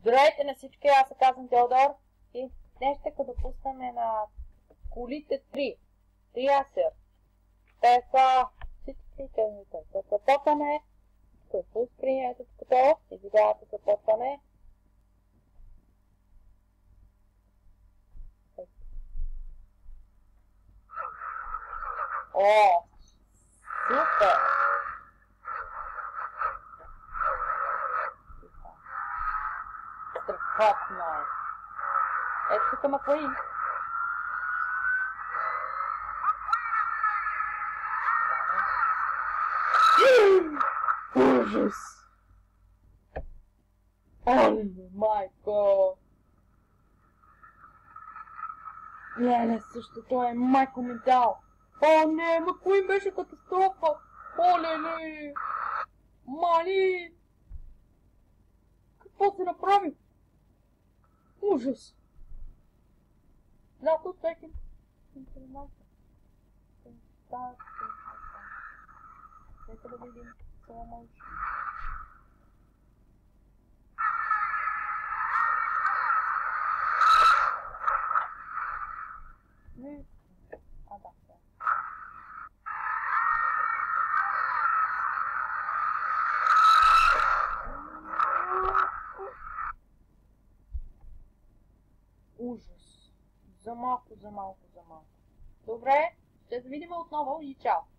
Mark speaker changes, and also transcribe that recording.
Speaker 1: Здравейте на всички, аз се казвам Теодор и днес ще го допуснем на колите 3. Триасер. Те са всичките ни да започваме с фулскрин, ето като и сега започваме. О, супер! Rock North. É isso que toma foi. Burgess! Oh my god! E olha, susto, tu é Michael Mental! Oh né, McQueen, beijo catastrofa! Oh né, né. lele! Mali! Que fosse na prova! Burros! Não, tudo certo. Tentar. Tentar. Tentar. Nu. Ah, tá. Ужас. За малко, за малко, за малко. Добре, ще се видим отново и чао.